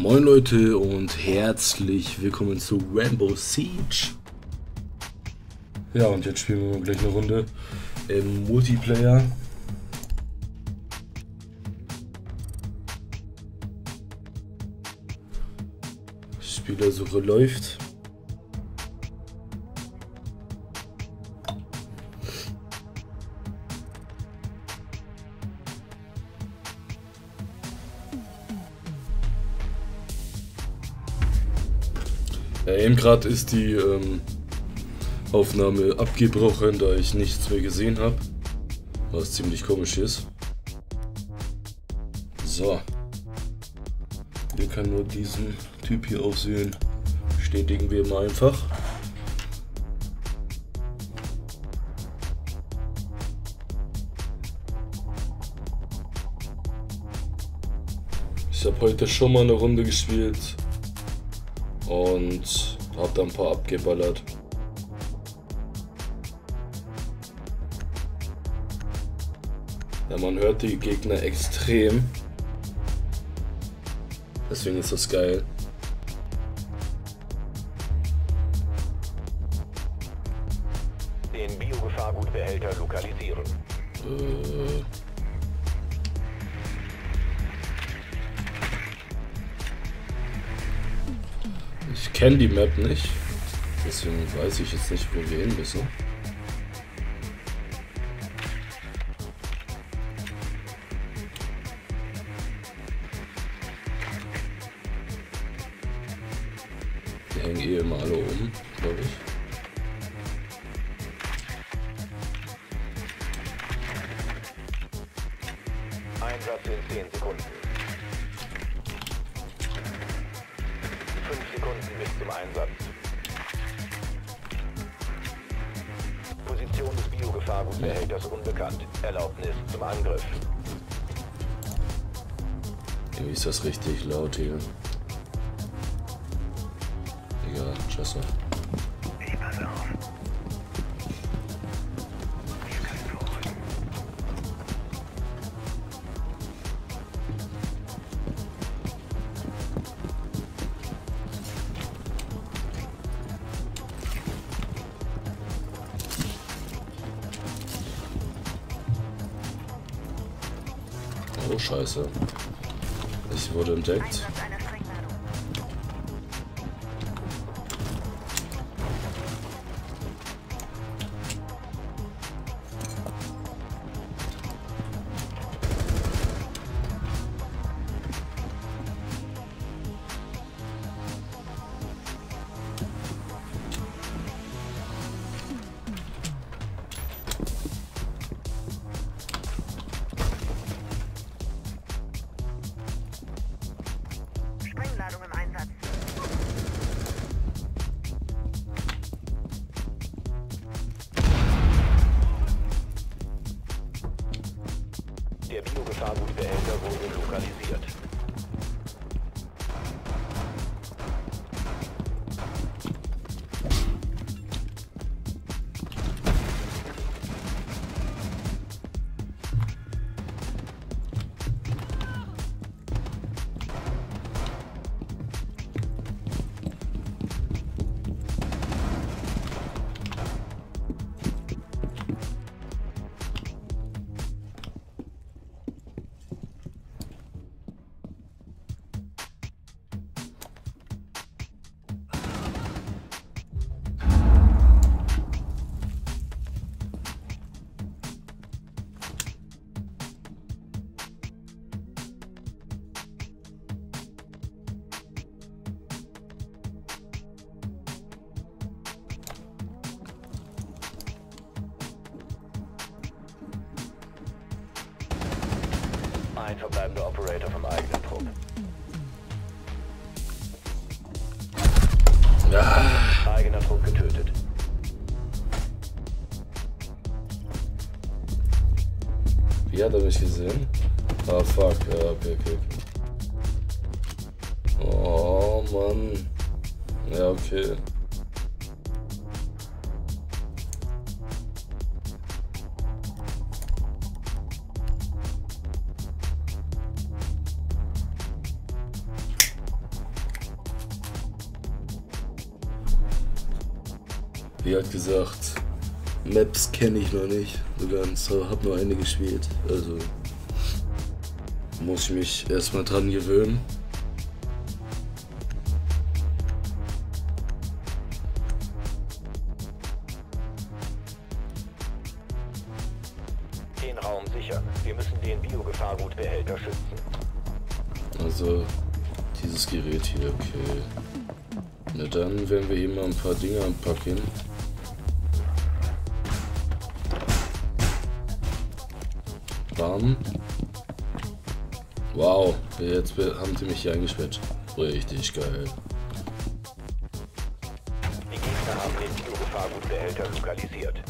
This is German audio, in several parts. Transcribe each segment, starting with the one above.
Moin Leute und herzlich willkommen zu Rainbow Siege. Ja, und jetzt spielen wir gleich eine Runde im Multiplayer. Spielersuche läuft. Eben gerade ist die ähm, Aufnahme abgebrochen, da ich nichts mehr gesehen habe. Was ziemlich komisch ist. So. Wir können nur diesen Typ hier auswählen. Bestätigen wir mal einfach. Ich habe heute schon mal eine Runde gespielt und hab da ein paar abgeballert. Ja, man hört die Gegner extrem. Deswegen ist das geil. Den Biogefahrgutbehälter lokalisieren. Äh, ich kenne die Map nicht. Deswegen weiß ich jetzt nicht, wo wir hin müssen. Die hängen eh immer alle oben, glaube ich. Zum Einsatz. Position des Biogefahrgutbehälters unbekannt. Erlaubnis zum Angriff. Irgendwie ist das richtig laut hier. Egal, tschüss. Scheiße. Ich wurde entdeckt. Der Biogefahrgutbehälter wurde lokalisiert. Ein verbleibender Operator vom eigenen Trupp. Eigener Trupp getötet. Wie hat er mich gesehen? Ah, fuck. Ja, okay, okay. okay. Oh, Mann. Ja, okay. Wie halt gesagt, Maps kenne ich noch nicht so ganz, habe nur eine gespielt. Also muss ich mich erstmal dran gewöhnen. Den Raum sichern. Wir müssen den Biogefahrgutbehälter schützen. Also dieses Gerät hier, okay. Na dann werden wir hier mal ein paar Dinge anpacken. Bam. Wow, jetzt haben sie mich hier eingesperrt. Richtig geil. Die Gegner haben den Biogefahrgutbehälter lokalisiert.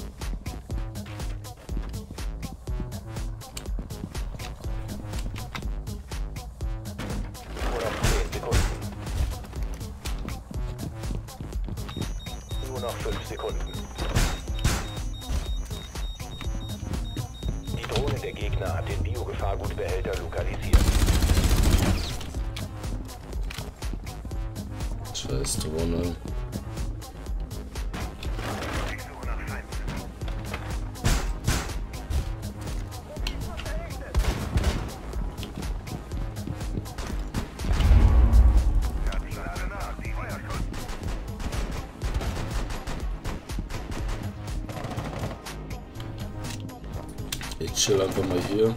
Chill einfach mal hier.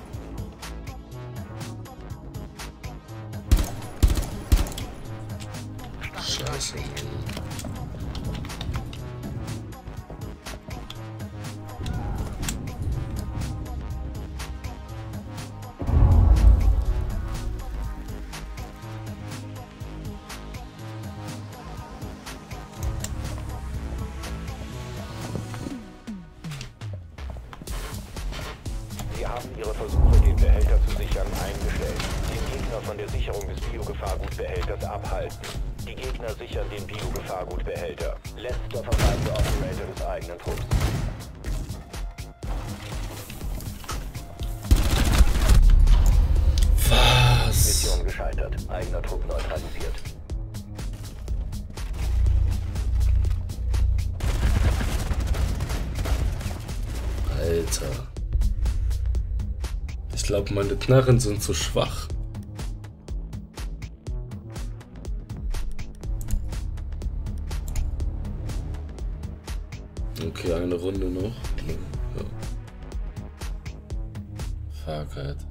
Scheiße. Von der Sicherung des Biogefahrgutbehälters abhalten. Die Gegner sichern den Biogefahrgutbehälter. Letzter verbleibende Operator des eigenen Trupps. Was? Mission gescheitert. Eigener Trupp neutralisiert. Alter. Ich glaube, meine Knarren sind zu schwach. Okay, eine Runde noch. Ja. Fuck halt.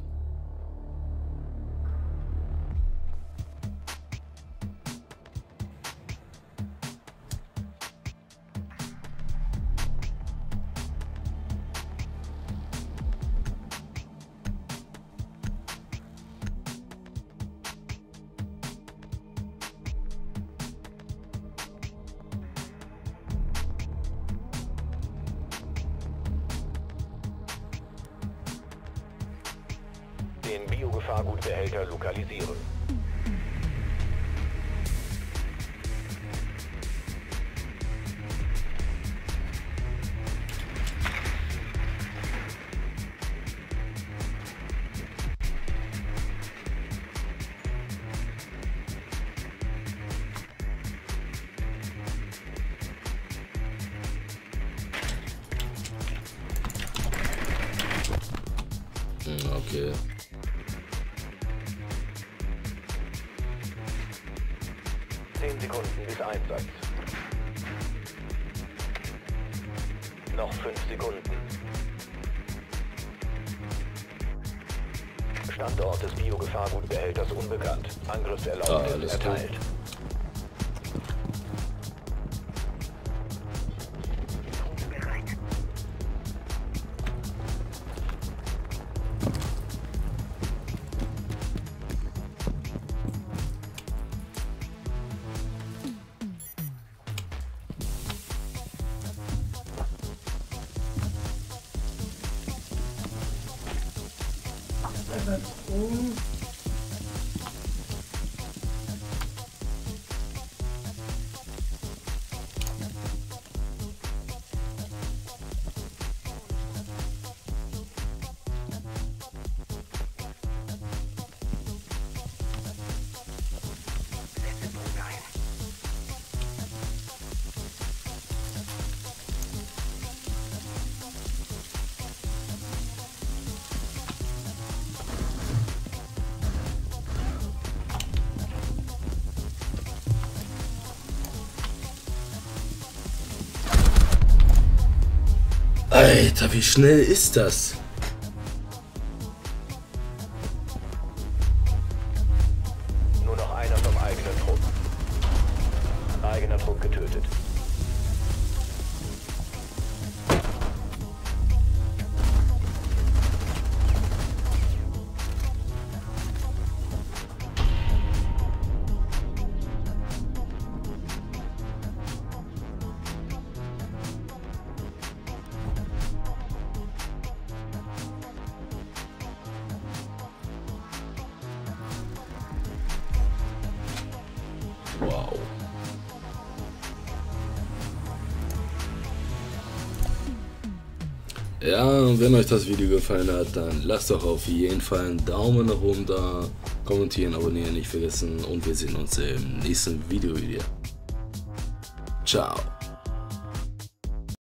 Den Biogefahrgutbehälter lokalisieren. Hm, Okay. Sekunden bis Einsatz. Noch fünf Sekunden. Standort des Biogefahrgutbehälters unbekannt. Ah, Angriffserlaubnis klar. erteilt. but all. Alter, wie schnell ist das? Ja, und wenn euch das Video gefallen hat, dann lasst doch auf jeden Fall einen Daumen nach oben da, kommentieren, abonnieren nicht vergessen und wir sehen uns im nächsten Video wieder. Ciao.